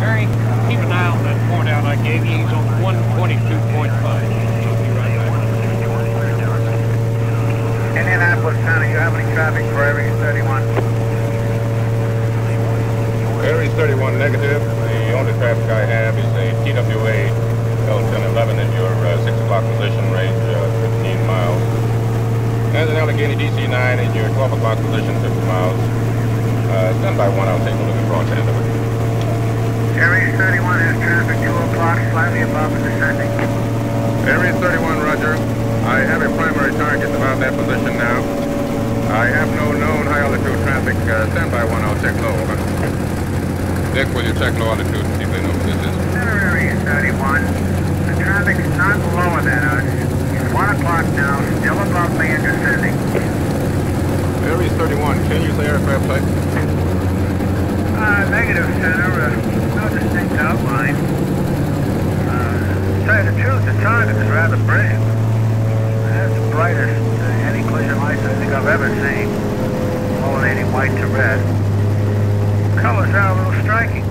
Harry, keep an eye on that point out I gave you. He's on 122.5. I'll be. Indianapolis Center, you have any traffic for Air East 31? Air East 31 negative. The only traffic I have is a TWA L1011 in your uh, 6 o'clock position range, uh, 15 miles. And an Allegheny DC-9 in your 12 o'clock position, 50 miles. Uh, stand by one, I'll take a look at broadband of it. Air East 31 has traffic 2 o'clock, slightly above and descending. Air East 31, roger. I have a primary target about that position now. I have no known high altitude traffic. Uh, stand by one, I'll check low, over. Dick, will you check low altitude and see if they know who this is? Center Air East 31, the traffic's not lower than us. It's 1 o'clock now, still above me and descending. Air East 31, can you say aircraft type? Uh, negative center, uh, no distinct outline. Uh, to tell you the truth, the target is rather brilliant. That's the brightest uh, any collision lights I think I've ever seen. Emulating white to red. Colors are a little striking.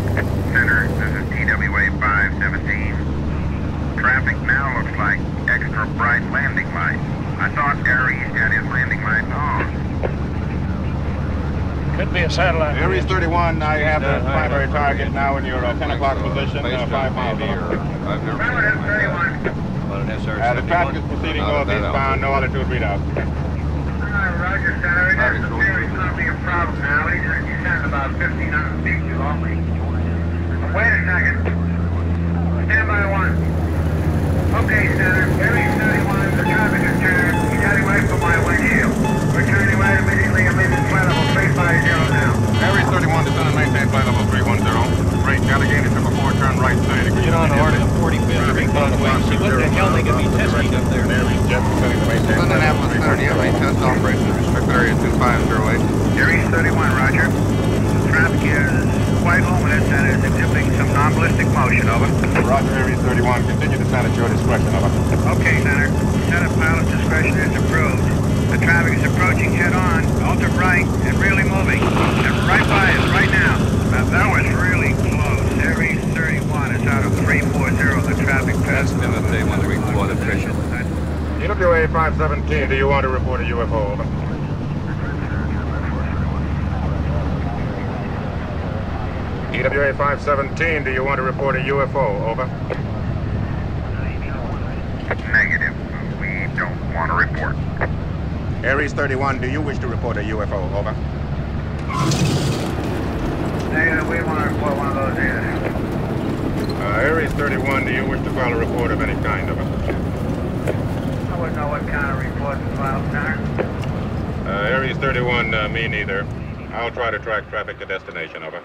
Center, this is TWA 517. Traffic now looks like extra bright landing lights. I thought Air East had his landing lights on. Could be a satellite. Air East 31, I have the primary target now in your uh, 10 o'clock position, uh, 5 miles. I've never Remember seen that 31? But an SR Uh, the traffic is proceeding Not at that northeastbound, no altitude readout. Roger, Center. It Traffic doesn't 30th, lane operation, restricted area 250 eight. 31, roger. Traffic is quite luminous and is exhibiting some non-ballistic motion, over. Roger, area 31, continue to send at your discretion, over. Okay, center. Setup pilot discretion is approved. The traffic is approaching head-on, alter right, and really moving. And right by us, right now. Now, that was really close. 517, do you want to report a UFO, over? TWA 517, do you want to report a UFO, over? Negative. We don't want to report. Air East 31, do you wish to report a UFO, over? Negative. We want to report one of those either. Uh, Air East 31, do you wish to file a report of any kind, over? Know what kind of. Uh, Air East 31, uh, me neither. I'll try to track traffic to destination, over.